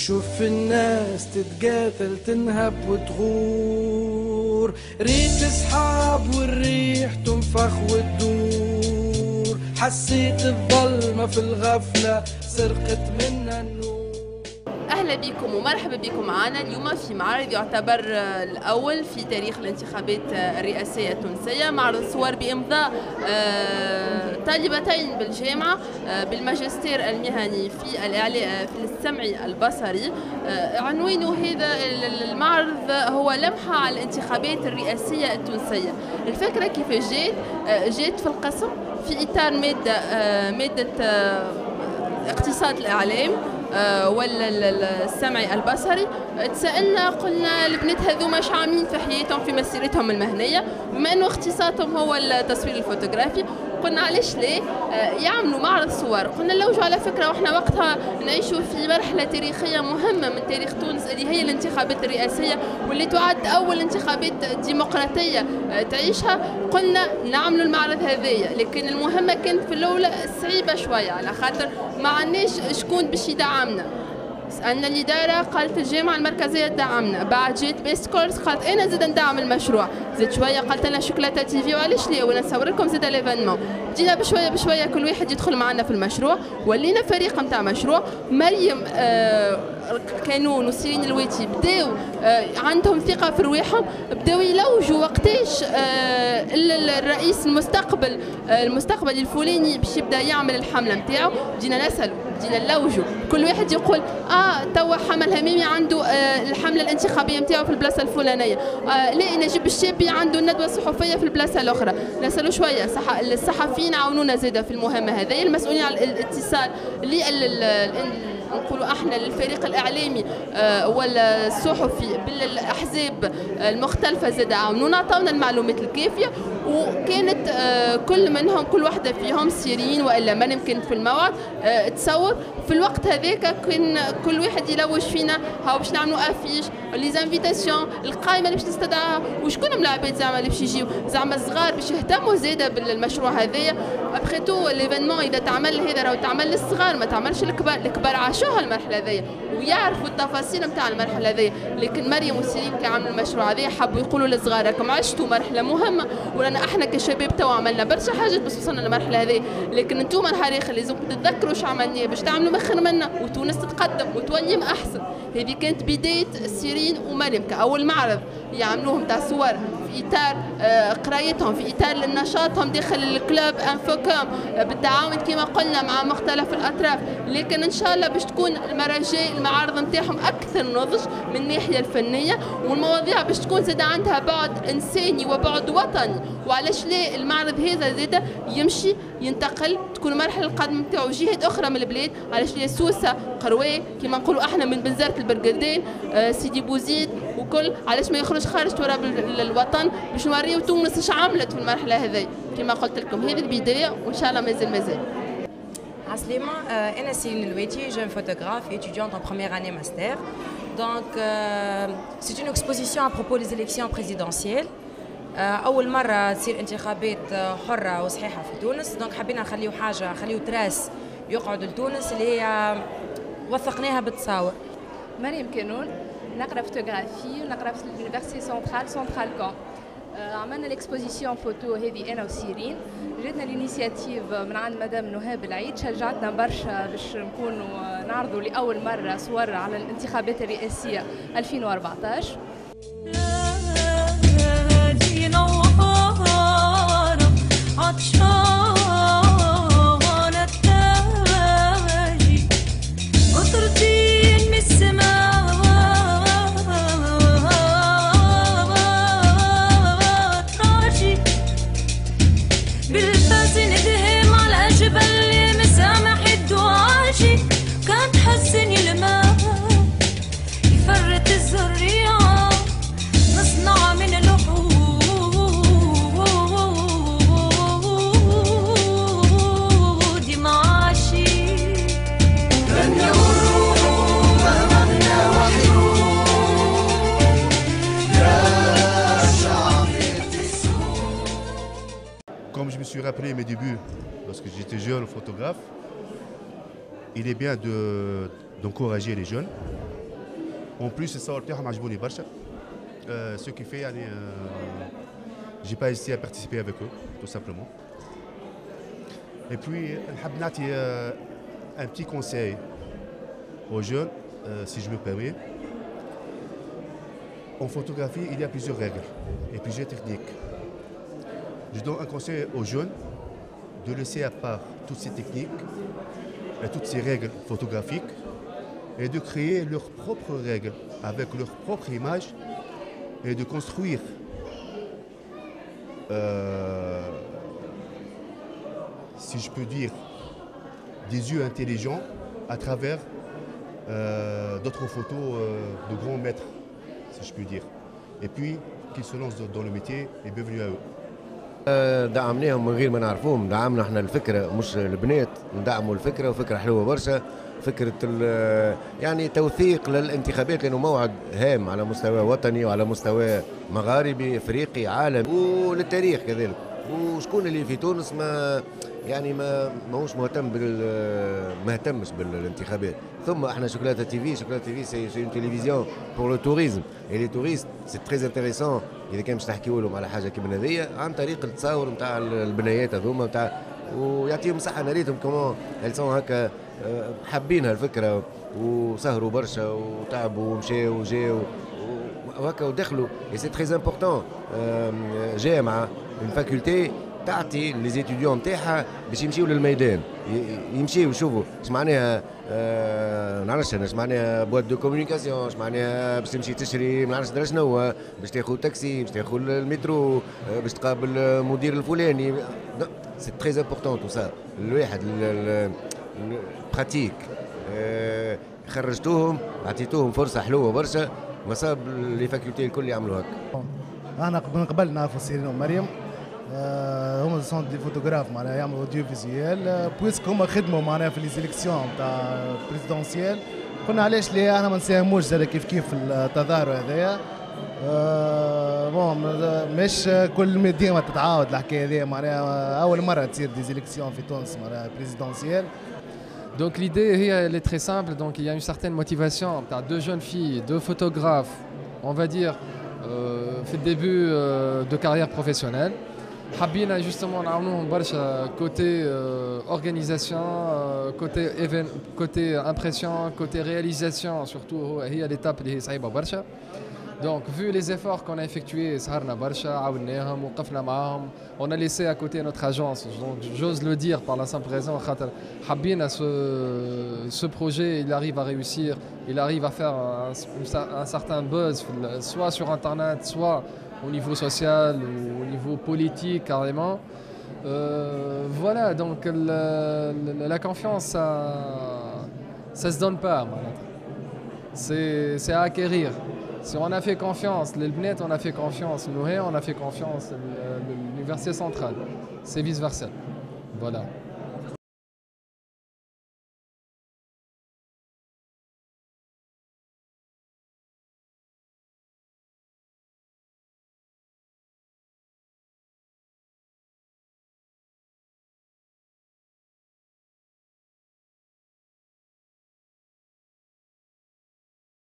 نشوف الناس تتقاتل تنهب وتغور. ريت سحاب والريح تنفخ وتدور. حسيت الظلمة في الغفلة سرقت منا النور. أهلا بكم ومرحبا بكم معنا. اليوم في معرض يعتبر الأول في تاريخ الانتخابات الرئاسية التونسية معرض صور بإمضاء آه، طالبتين بالجامعة آه، بالماجستير المهني في الاعلاء في السمع البصري. آه، عنوانه هذا المعرض هو لمحة على الانتخابات الرئاسية التونسية. الفكرة كيف جات؟ جات في القسم في إطار مادة مادة اقتصاد الإعلام. آه، ولا السمعي البصري. تسالنا قلنا البنات هذوما مش عاملين في حياتهم في مسيرتهم المهنية. بما أنه اختصاصهم هو التصوير الفوتوغرافي قلنا علاش ليه؟ آه، يعملوا معرض صور قلنا لوجوا على فكرة وإحنا وقتها نعيشوا في مرحلة تاريخية مهمة من تاريخ تونس اللي هي الانتخابات الرئاسية واللي تعد أول انتخابات ديمقراطية آه، تعيشها. قلنا نعملوا المعرض هذايا لكن المهمة كانت في الأولى صعيبة شوية على خاطر ما عندناش شكون باش يدعمنا. سالنا الإدارة قالت الجامعة المركزية تدعمنا بعد جيت بيست كورس قالت أنا زاد ندعم المشروع؟ زاد شوية قالت لنا Chocolat TV وعلاش ليه وأنا نصور لكم زاد l'événement بدينا بشوية بشوية كل واحد يدخل معنا في المشروع ولينا فريق نتاع مشروع مريم آه كانون وسيرين اللواتي بداو آه عندهم ثقة في رواحهم بداو يلوجوا وقتاش آه الرئيس المستقبل آه المستقبل الفلاني باش يبدأ يعمل الحملة نتاعو. بدينا نسالوا بدينا نلوجوا كل واحد يقول آه توا حمة الهمامي عنده الحملة الانتخابية نتاعو في البلاصة الفلانية. آه لا نجيب الشابي عنده الندوة الصحفية في البلاصة الأخرى. نسالوا شوية صح الصحفيين عاونونا زاده في المهمة هذه المسؤولين على الاتصال نقولوا إحنا للفريق الاعلامي آه، ولا الصحفي بالاحزاب المختلفة زاد عاونونا عطاونا المعلومات الكافية وكانت آه، كل منهم كل واحدة فيهم سيرين وإلا مريم كانت في الموعد آه، تصور في الوقت هذاك كان كل واحد يلوج فينا هاو باش نعملوا affiche les invitations القائمه اللي باش تستدعى وشكون من العباد زعما اللي باش يجيو؟ زعما الصغار باش يهتموا زاده بالمشروع هذايا. après tout l'événement إذا تعمل هذا راهو تعمل للصغار ما تعملش الكبار الكبار عاشوها المرحلة هذيا ويعرفوا التفاصيل نتاع المرحلة هذيا لكن مريم وسيرين كي عملوا المشروع هذايا حبوا يقولوا للصغار راكم عشتوا مرحلة مهمة ورانا أحنا كشباب تو عملنا برشا حاجات باش وصلنا للمرحلة هذه لكن أنتم نهار اخر لازم تتذكروا شو عملنا باش تعملوا ما خير منا وتونس تتقدم وتولي أحسن. هذه كانت بداية سيرين ومريم كاول معرض يعملوهم تاع صور في إطار آه، قرايتهم في إطار نشاطهم داخل ال club Infocom. آه، بالتعاون كما قلنا مع مختلف الأطراف. لكن إن شاء الله باش تكون المره الجايه المعارض نتاعهم أكثر نضج من الناحية الفنية والمواضيع باش تكون زاد عندها بعد إنساني وبعد وطني. وعلاش لا؟ المعرض هذا زاد يمشي ينتقل تكون المرحله القادمه نتاعو جهات أخرى من البلاد. علاش لا؟ سوسة قيروان كما نقولوا إحنا من بنزرت لبن قردان آه سيدي بوزيد وكل. علاش ما يخرج خارج تراب الوطن؟ باش نوريو تونس اش عملت في المرحلة هذه كما قلت لكم هذه البداية وإن شاء الله مازال مازال. عسلامة أنا سيرين اللواتي jeune photographe étudiante en première année master. Donc euh, c'est une exposition à propos des élections présidentielles. أول مرة تصير انتخابات حرة وصحيحة في تونس. donc حبينا نخليو حاجة نخليو trace يقعد لتونس اللي هي وثقناها بالتصاور مريم كانون نقرأ فوتوغرافي ونقرأ في ال université centrale Centrale Com. عملنا ال exposition photo هذه أنا وسيرين. جاتنا ال initiative من عند مدام نهاب العيد. شجعتنا برشا باش نكونوا نعرضوا لأول مرة صور على الانتخابات الرئاسية 2014 Bill rappelé mes débuts lorsque j'étais jeune photographe. Il est bien d'encourager les jeunes. En plus, c'est ça, euh, ce qui fait, allez, euh, j'ai pas hésité à participer avec eux, tout simplement. Et puis, un petit conseil aux jeunes, euh, si je me permets. En photographie, il y a plusieurs règles et plusieurs techniques. Je donne un conseil aux jeunes de laisser à part toutes ces techniques et toutes ces règles photographiques et de créer leurs propres règles avec leur propre image et de construire euh, si je peux dire, des yeux intelligents à travers euh, d'autres photos euh, de grands maîtres, si je puis dire. Et puis, qu'ils se lancent dans le métier et bienvenue à eux. دعمناهم من غير ما نعرفوهم. دعمنا إحنا الفكرة مش البنات. ندعموا الفكرة وفكرة حلوة برشا. فكرة يعني توثيق للانتخابات لأنه موعد هام على مستوى وطني وعلى مستوى مغاربي إفريقي عالمي وللتاريخ كذلك. وشكون اللي في تونس ما يعني ما ماهوش مهتم بال ما اهتمش بالانتخابات. ثم إحنا Chocolat TV Chocolat TV c'est une télévision pour le tourisme et les touristes c'est très intéressant إذا كان باش تحكيوا لهم على حاجة كيما هذيا عن طريق التصاور نتاع البنايات هذوما نتاع ويعطيهم صحة أنا ريتهم كمان السون هكا آه، حابينها الفكرة وسهروا برشا وتعبوا ومشاو وجاو وهكا ودخلوا. c'est très important جامعة une faculté تعطي les étudiants نتاعها باش يمشيو للميدان. يمشيو يشوفوا اش معناها آه، نعرفش أنا اش معناها poids de communication اش معناها باش تمشي تشري ما نعرفش شنو باش تاخذ تاكسي باش تاخذ المترو آه، باش تقابل المدير الفلاني. c'est très important tout ça الواحد pratique خرجتوهم عطيتوهم فرصة حلوة برشا مصاب les facultés الكل يعملوا هكا. أنا من قبل نعرف سيرين ومريم. آه، هما sont des photographes معناها يعملوا audiovisuel puisque هما خدموا معناها في les élections تاع présidentielles قلنا علاش ليه إحنا ما نساهموش زاد كيف كيف في التظاهر هذايا آه، bon مش كل ديما تتعاود الحكاية هذه معناها اول مره تصير des élections في تونس معناها présidentielles Donc l'idée elle est très simple, donc il y a une certaine motivation. Tu as deux jeunes filles, deux photographes, on va dire, euh, fait le début euh, de carrière professionnelle. حبينا justement نعاونوهم برشا côté euh, organisation, euh, côté évén- côté impression, côté réalisation, surtout هو- هي l'étape اللي هي صعيبة برشا. Donc, vu les efforts qu'on a effectués, سهرنا برشا عاوناهم وقفنا معاهم. On a laissé à côté notre agence. Donc, j'ose le dire par la simple raison, خاطر حبينا ce, ce projet, il arrive à réussir, il arrive à faire un, un certain buzz, soit sur Internet, soit au niveau social, au niveau politique carrément. Euh, voilà, donc la, confiance, ça, se donne pas. C'est, c'est à acquérir. Si on a fait confiance, l'Elbnet, on a fait confiance, Noé, on a fait confiance, l'Université centrale. C'est vice-versa. Voilà.